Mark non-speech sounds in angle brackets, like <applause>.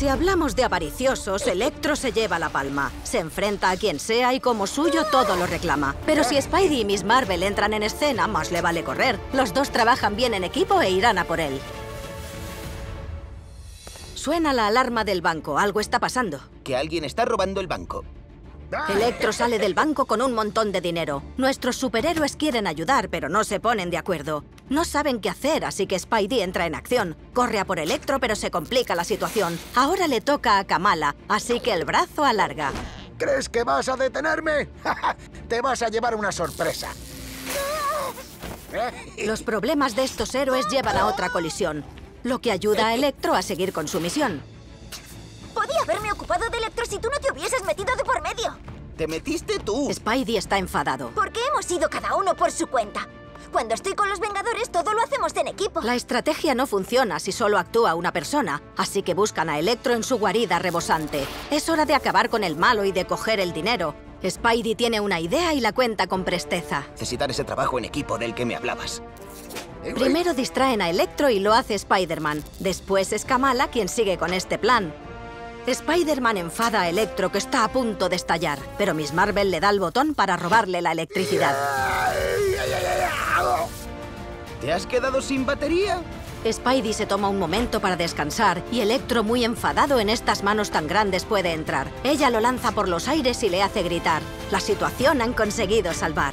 Si hablamos de avariciosos, Electro se lleva la palma. Se enfrenta a quien sea y como suyo todo lo reclama. Pero si Spidey y Miss Marvel entran en escena, más le vale correr. Los dos trabajan bien en equipo e irán a por él. Suena la alarma del banco. Algo está pasando. Que alguien está robando el banco. Electro sale del banco con un montón de dinero. Nuestros superhéroes quieren ayudar, pero no se ponen de acuerdo. No saben qué hacer, así que Spidey entra en acción. Corre a por Electro, pero se complica la situación. Ahora le toca a Kamala, así que el brazo alarga. ¿Crees que vas a detenerme? <laughs> Te vas a llevar una sorpresa. Los problemas de estos héroes llevan a otra colisión, lo que ayuda a Electro a seguir con su misión. Podía haberme ocupado de Electro si tú no te hubieses metido de por medio. ¡Te metiste tú! Spidey está enfadado. Porque hemos ido cada uno por su cuenta. Cuando estoy con los Vengadores, todo lo hacemos en equipo. La estrategia no funciona si solo actúa una persona, así que buscan a Electro en su guarida rebosante. Es hora de acabar con el malo y de coger el dinero. Spidey tiene una idea y la cuenta con presteza. Necesitar ese trabajo en equipo del que me hablabas. Primero distraen a Electro y lo hace Spider-Man. Después es Kamala quien sigue con este plan. Spider-Man enfada a Electro que está a punto de estallar, pero Miss Marvel le da el botón para robarle la electricidad. ¿Te has quedado sin batería? Spidey se toma un momento para descansar y Electro, muy enfadado en estas manos tan grandes, puede entrar. Ella lo lanza por los aires y le hace gritar. La situación han conseguido salvar.